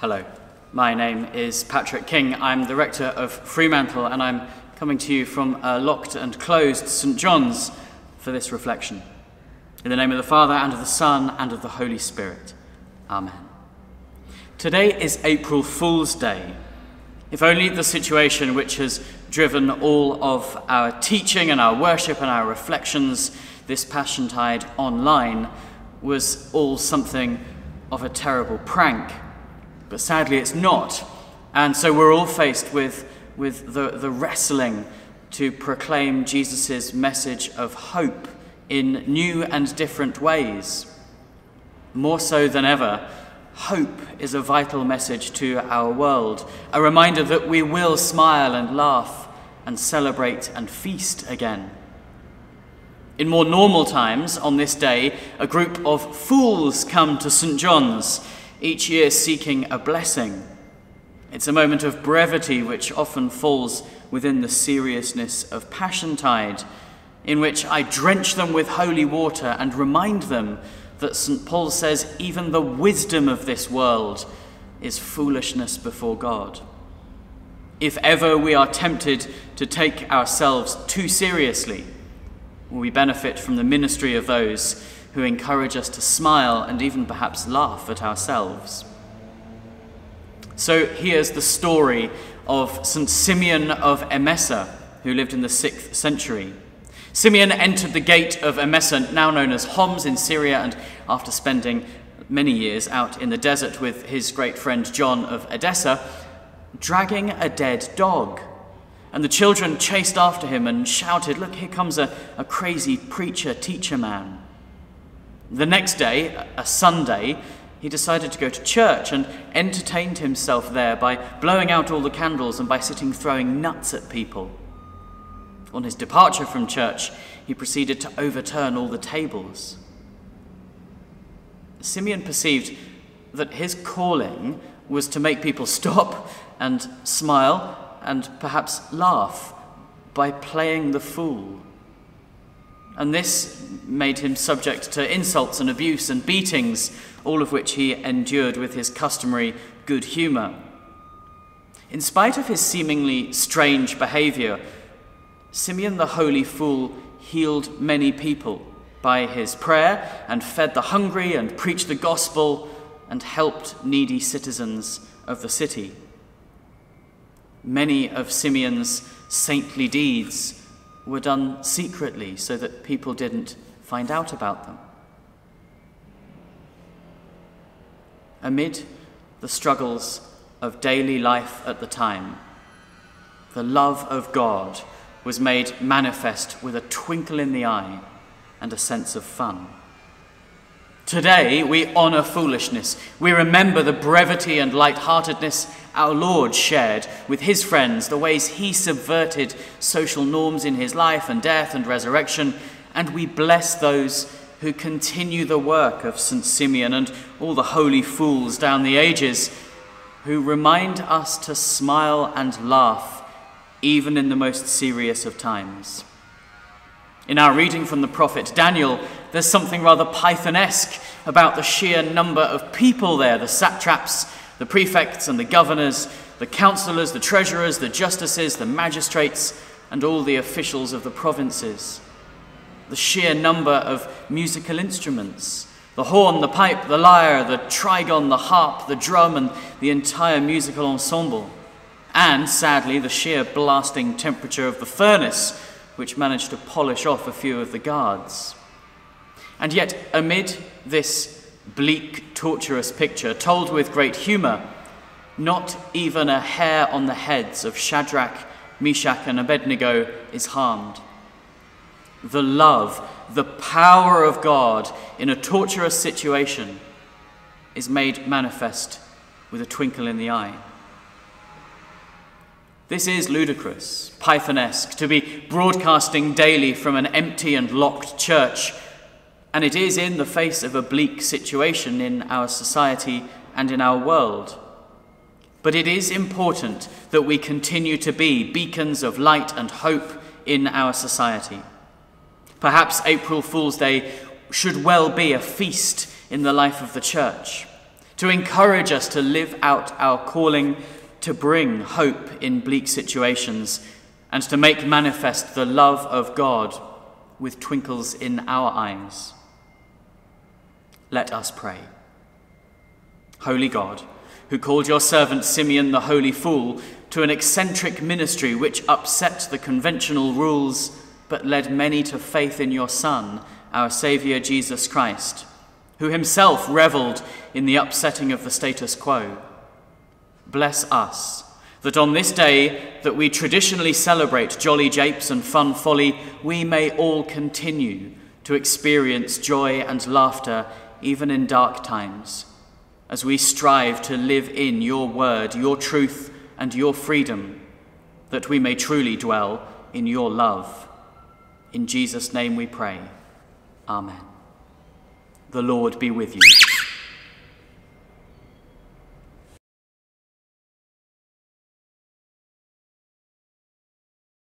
Hello, my name is Patrick King. I'm the rector of Fremantle and I'm coming to you from a locked and closed St John's for this reflection. In the name of the Father and of the Son and of the Holy Spirit. Amen. Today is April Fool's Day. If only the situation which has driven all of our teaching and our worship and our reflections this Passiontide online was all something of a terrible prank. But sadly, it's not. And so we're all faced with, with the, the wrestling to proclaim Jesus' message of hope in new and different ways. More so than ever, hope is a vital message to our world, a reminder that we will smile and laugh and celebrate and feast again. In more normal times, on this day, a group of fools come to St. John's, each year seeking a blessing. It's a moment of brevity which often falls within the seriousness of Passiontide, in which I drench them with holy water and remind them that St. Paul says even the wisdom of this world is foolishness before God. If ever we are tempted to take ourselves too seriously, we benefit from the ministry of those who encourage us to smile and even perhaps laugh at ourselves. So here's the story of St. Simeon of Emesa, who lived in the 6th century. Simeon entered the gate of Emesa, now known as Homs in Syria, and after spending many years out in the desert with his great friend John of Edessa, dragging a dead dog. And the children chased after him and shouted, Look, here comes a, a crazy preacher, teacher man. The next day, a Sunday, he decided to go to church and entertained himself there by blowing out all the candles and by sitting throwing nuts at people. On his departure from church, he proceeded to overturn all the tables. Simeon perceived that his calling was to make people stop and smile and perhaps laugh by playing the fool. And this made him subject to insults and abuse and beatings, all of which he endured with his customary good humour. In spite of his seemingly strange behaviour, Simeon the Holy Fool healed many people by his prayer and fed the hungry and preached the gospel and helped needy citizens of the city. Many of Simeon's saintly deeds were done secretly so that people didn't find out about them. Amid the struggles of daily life at the time, the love of God was made manifest with a twinkle in the eye and a sense of fun. Today, we honour foolishness. We remember the brevity and light-heartedness our Lord shared with his friends, the ways he subverted social norms in his life and death and resurrection, and we bless those who continue the work of St. Simeon and all the holy fools down the ages, who remind us to smile and laugh even in the most serious of times. In our reading from the prophet Daniel, there's something rather Pythonesque about the sheer number of people there the satraps, the prefects, and the governors, the councillors, the treasurers, the justices, the magistrates, and all the officials of the provinces. The sheer number of musical instruments the horn, the pipe, the lyre, the trigon, the harp, the drum, and the entire musical ensemble. And, sadly, the sheer blasting temperature of the furnace, which managed to polish off a few of the guards. And yet, amid this bleak, torturous picture, told with great humour, not even a hair on the heads of Shadrach, Meshach, and Abednego is harmed. The love, the power of God in a torturous situation is made manifest with a twinkle in the eye. This is ludicrous, Pythonesque, to be broadcasting daily from an empty and locked church and it is in the face of a bleak situation in our society and in our world. But it is important that we continue to be beacons of light and hope in our society. Perhaps April Fool's Day should well be a feast in the life of the church, to encourage us to live out our calling to bring hope in bleak situations and to make manifest the love of God with twinkles in our eyes. Let us pray. Holy God, who called your servant Simeon the Holy Fool to an eccentric ministry which upset the conventional rules but led many to faith in your Son, our Saviour Jesus Christ, who himself revelled in the upsetting of the status quo. Bless us, that on this day that we traditionally celebrate jolly japes and fun folly, we may all continue to experience joy and laughter even in dark times, as we strive to live in your word, your truth, and your freedom, that we may truly dwell in your love. In Jesus' name we pray. Amen. The Lord be with you.